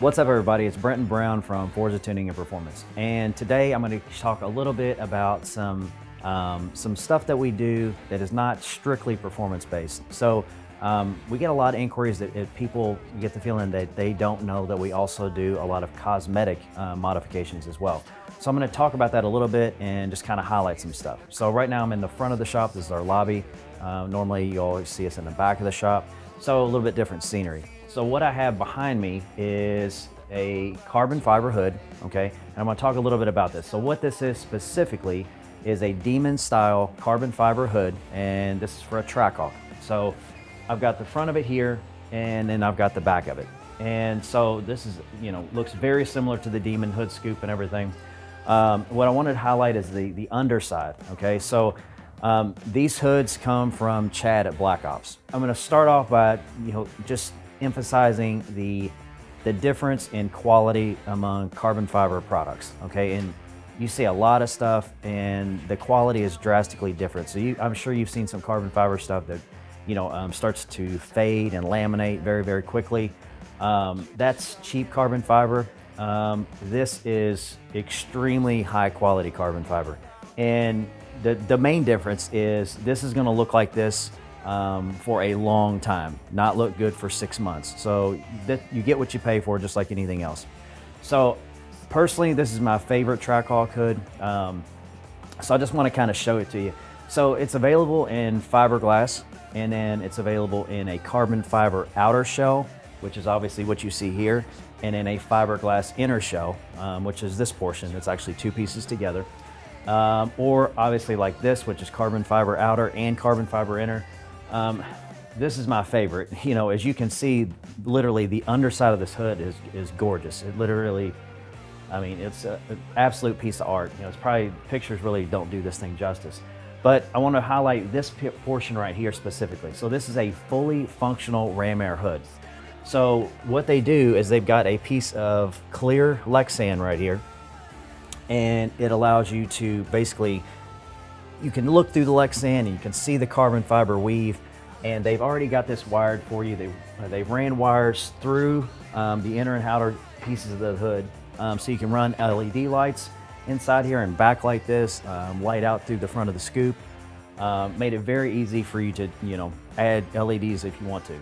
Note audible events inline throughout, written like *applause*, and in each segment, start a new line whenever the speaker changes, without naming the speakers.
What's up everybody, it's Brenton Brown from Forza Tuning and Performance. And today I'm gonna talk a little bit about some, um, some stuff that we do that is not strictly performance based. So um, we get a lot of inquiries that people get the feeling that they don't know that we also do a lot of cosmetic uh, modifications as well. So I'm gonna talk about that a little bit and just kind of highlight some stuff. So right now I'm in the front of the shop, this is our lobby. Uh, normally you always see us in the back of the shop. So a little bit different scenery. So what I have behind me is a carbon fiber hood, okay? And I'm gonna talk a little bit about this. So what this is specifically is a Demon style carbon fiber hood, and this is for a Trackhawk. So I've got the front of it here, and then I've got the back of it. And so this is, you know, looks very similar to the Demon hood scoop and everything. Um, what I wanted to highlight is the, the underside, okay? So um, these hoods come from Chad at Black Ops. I'm gonna start off by, you know, just emphasizing the, the difference in quality among carbon fiber products, okay? And you see a lot of stuff and the quality is drastically different. So you, I'm sure you've seen some carbon fiber stuff that, you know, um, starts to fade and laminate very, very quickly. Um, that's cheap carbon fiber. Um, this is extremely high quality carbon fiber. And the, the main difference is this is gonna look like this um, for a long time, not look good for six months. So that you get what you pay for just like anything else. So personally, this is my favorite Trackhawk hood. Um, so I just wanna kind of show it to you. So it's available in fiberglass and then it's available in a carbon fiber outer shell, which is obviously what you see here, and in a fiberglass inner shell, um, which is this portion. It's actually two pieces together. Um, or obviously like this, which is carbon fiber outer and carbon fiber inner. Um, this is my favorite. *laughs* You know, as you can see, literally the underside of this hood is, is gorgeous. It literally, I mean, it's an absolute piece of art. You know, it's probably, pictures really don't do this thing justice. But I want to highlight this portion right here specifically. So this is a fully functional ram air hood. So what they do is they've got a piece of clear Lexan right here, and it allows you to basically you can look through the Lexan and you can see the carbon fiber weave and they've already got this wired for you. They, they've ran wires through um, the inner and outer pieces of the hood um, so you can run LED lights inside here and backlight this, um, light out through the front of the scoop. Uh, made it very easy for you to, you know, add LEDs if you want to.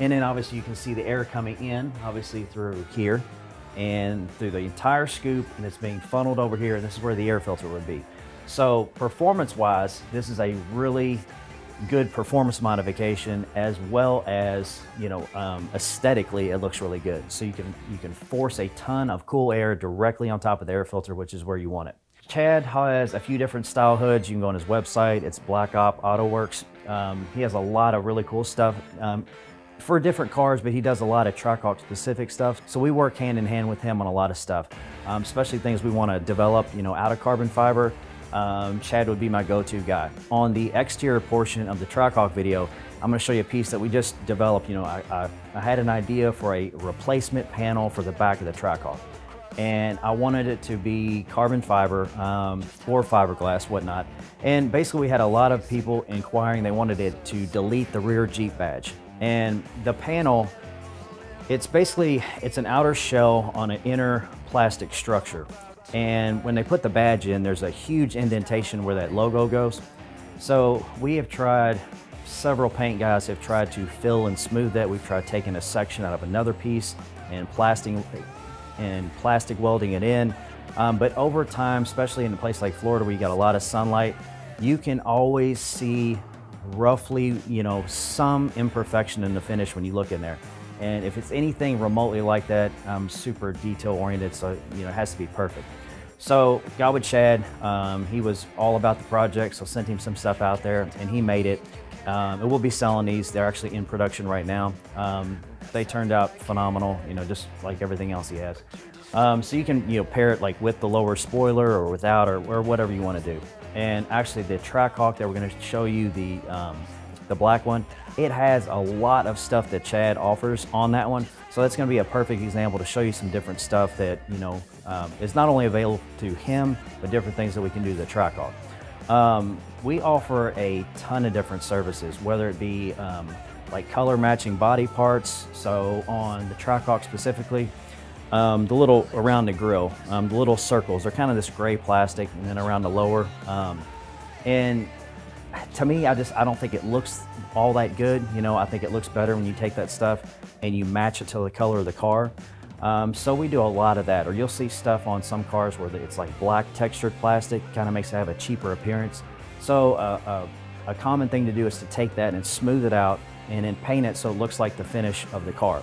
And then obviously you can see the air coming in, obviously through here and through the entire scoop and it's being funneled over here and this is where the air filter would be. So performance-wise, this is a really good performance modification as well as you know um, aesthetically it looks really good. So you can you can force a ton of cool air directly on top of the air filter which is where you want it. Chad has a few different style hoods. You can go on his website. It's black op auto works um, he has a lot of really cool stuff um, for different cars, but he does a lot of Trackhawk specific stuff. So we work hand in hand with him on a lot of stuff, um, especially things we want to develop, you know, out of carbon fiber um, Chad would be my go-to guy. On the exterior portion of the Trackhawk video, I'm gonna show you a piece that we just developed. You know, I, I, I had an idea for a replacement panel for the back of the Trackhawk. And I wanted it to be carbon fiber um, or fiberglass, whatnot. And basically we had a lot of people inquiring, they wanted it to delete the rear Jeep badge. And the panel, it's basically, it's an outer shell on an inner plastic structure. And when they put the badge in, there's a huge indentation where that logo goes. So we have tried, several paint guys have tried to fill and smooth that. We've tried taking a section out of another piece and plastic, and plastic welding it in. Um, but over time, especially in a place like Florida where you got a lot of sunlight, you can always see roughly, you know, some imperfection in the finish when you look in there. And if it's anything remotely like that, I'm super detail oriented, so you know it has to be perfect. So got with Chad, um, he was all about the project, so sent him some stuff out there, and he made it. Um, and we'll be selling these. They're actually in production right now. Um, they turned out phenomenal, you know, just like everything else he has. Um, so you can, you know, pair it like with the lower spoiler or without or, or whatever you want to do. And actually the Trackhawk that we're going to show you the um, the black one, it has a lot of stuff that Chad offers on that one. So that's gonna be a perfect example to show you some different stuff that, you know, um, is not only available to him, but different things that we can do to the Trackhawk. Um, we offer a ton of different services, whether it be um, like color matching body parts. So on the Trackhawk specifically, um, the little around the grill, um, the little circles. They're kind of this gray plastic, and then around the lower. Um, and to me, I just I don't think it looks all that good. You know, I think it looks better when you take that stuff and you match it to the color of the car. Um, so we do a lot of that, or you'll see stuff on some cars where it's like black textured plastic, kind of makes it have a cheaper appearance. So uh, uh, a common thing to do is to take that and smooth it out and then paint it so it looks like the finish of the car.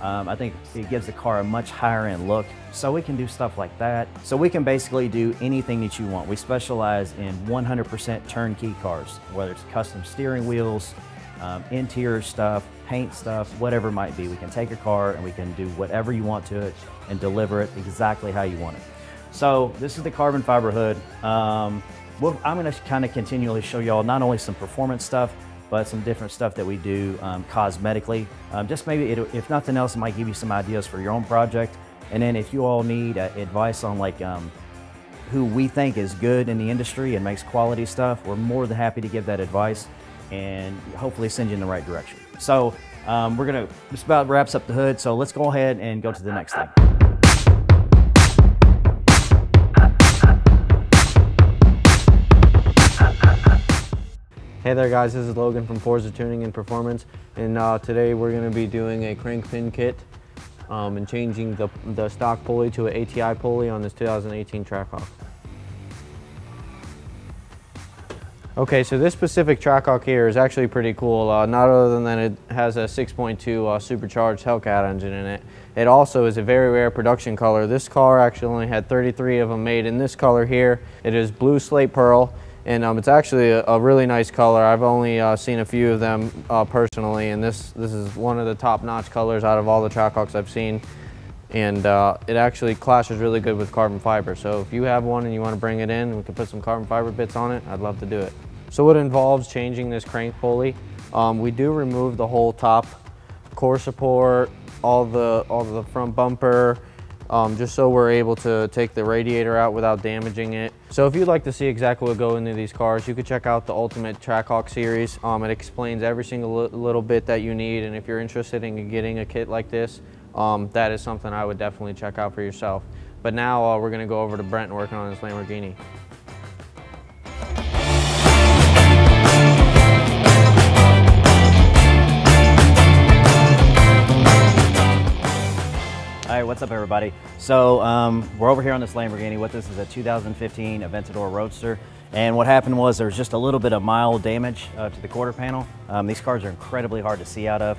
Um, I think it gives the car a much higher end look. So we can do stuff like that. So we can basically do anything that you want. We specialize in 100% turnkey cars, whether it's custom steering wheels, um, interior stuff, paint stuff, whatever it might be. We can take a car and we can do whatever you want to it and deliver it exactly how you want it. So this is the carbon fiber hood. Um, I'm gonna kind of continually show y'all not only some performance stuff, but some different stuff that we do um, cosmetically. Um, just maybe, it, if nothing else, it might give you some ideas for your own project. And then if you all need uh, advice on like um, who we think is good in the industry and makes quality stuff, we're more than happy to give that advice and hopefully send you in the right direction. So um, we're gonna, just about wraps up the hood. So let's go ahead and go to the next thing.
Hey there guys, this is Logan from Forza Tuning and Performance and uh, today we're going to be doing a crank pin kit um, and changing the, the stock pulley to an ATI pulley on this 2018 Trackhawk. Okay, so this specific Trackhawk here is actually pretty cool, uh, not other than that it has a 6.2 uh, supercharged Hellcat engine in it. It also is a very rare production color. This car actually only had 33 of them made in this color here. It is blue slate pearl and um, it's actually a, a, really nice color. I've only uh, seen a few of them uh, personally, and this this is one of the top-notch colors out of all the Trackhawks I've seen, and uh, it actually clashes really good with carbon fiber. So if you have one and you want to bring it in, we can put some carbon fiber bits on it. I'd love to do it. So it involves changing this crank pulley. Um, we do remove the whole top core support, all the all the front bumper, um, just so we're able to take the radiator out without damaging it. So if you'd like to see exactly what go into these cars, you could check out the Ultimate Trackhawk series. Um, it explains every single little bit that you need, and if you're interested in getting a kit like this, um, that is something I would definitely check out for yourself. But now uh, we're gonna go over to Brent working on his Lamborghini.
Right, what's up everybody? So um, we're over here on this Lamborghini. What this is a 2015 Aventador Roadster. And what happened was there was just a little bit of mild damage uh, to the quarter panel. Um, these cars are incredibly hard to see out of.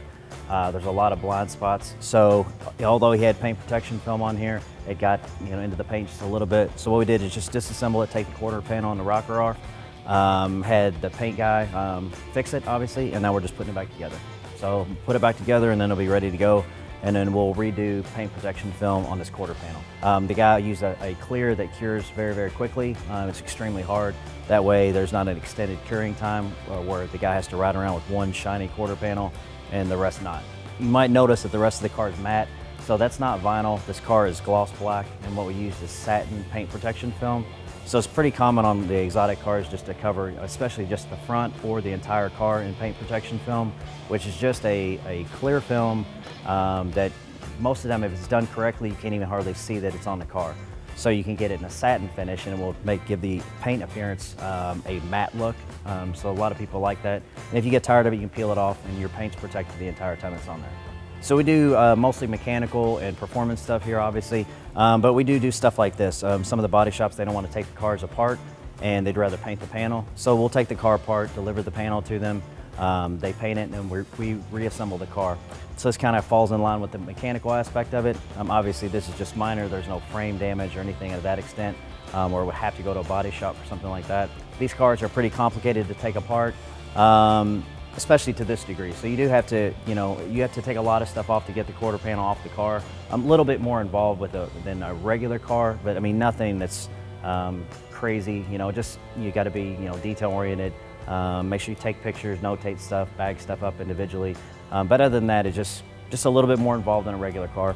Uh, there's a lot of blind spots. So although he had paint protection film on here, it got you know into the paint just a little bit. So what we did is just disassemble it, take the quarter panel and the rocker off. Um, had the paint guy um, fix it, obviously, and now we're just putting it back together. So put it back together and then it'll be ready to go and then we'll redo paint protection film on this quarter panel. Um, the guy used a, a, clear that cures very, very quickly. Um, it's extremely hard. That way there's not an extended curing time uh, where the guy has to ride around with one shiny quarter panel and the rest not. You might notice that the rest of the car is matte, so that's not vinyl. This car is gloss black, and what we use is satin paint protection film. So it's pretty common on the exotic cars just to cover, especially just the front or the entire car in paint protection film, which is just a, a clear film um, that most of the time, if it's done correctly, you can't even hardly see that it's on the car. So you can get it in a satin finish and it will make give the paint appearance um, a matte look. Um, so a lot of people like that. And if you get tired of it, you can peel it off and your paint's protected the entire time it's on there. So we do uh, mostly mechanical and performance stuff here, obviously, um, but we do do stuff like this. Um, some of the body shops, they don't want to take the cars apart and they'd rather paint the panel. So we'll take the car apart, deliver the panel to them, um, they paint it and we we reassemble the car. So this kind of falls in line with the mechanical aspect of it. Um, obviously this is just minor, there's no frame damage or anything of that extent, um, or we have to go to a body shop or something like that. These cars are pretty complicated to take apart. Um, especially to this degree. So you do have to, you know, you have to take a lot of stuff off to get the quarter panel off the car. I'm a little bit more involved with a, than a regular car, but I mean, nothing that's um, crazy, you know, just, you gotta be, you know, detail oriented. Um, make sure you take pictures, notate stuff, bag stuff up individually. Um, but other than that, it's just, just a little bit more involved than a regular car.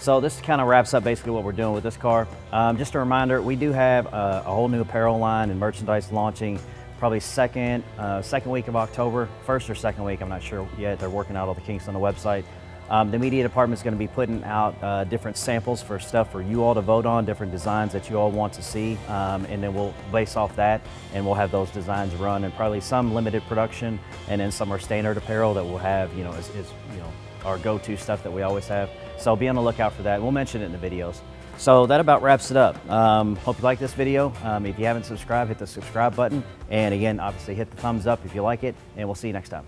So this kind of wraps up basically what we're doing with this car. Um, just a reminder, we do have a, a whole new apparel line and merchandise launching probably second, uh, second week of October, first or second week, I'm not sure yet. They're working out all the kinks on the website. Um, the media department is going to be putting out uh, different samples for stuff for you all to vote on, different designs that you all want to see, um, and then we'll base off that, and we'll have those designs run, and probably some limited production, and then some are standard apparel that we'll have, you know, is, is you know our go-to stuff that we always have. So be on the lookout for that. We'll mention it in the videos. So that about wraps it up. Um, hope you like this video. Um, if you haven't subscribed, hit the subscribe button. And again, obviously hit the thumbs up if you like it, and we'll see you next time.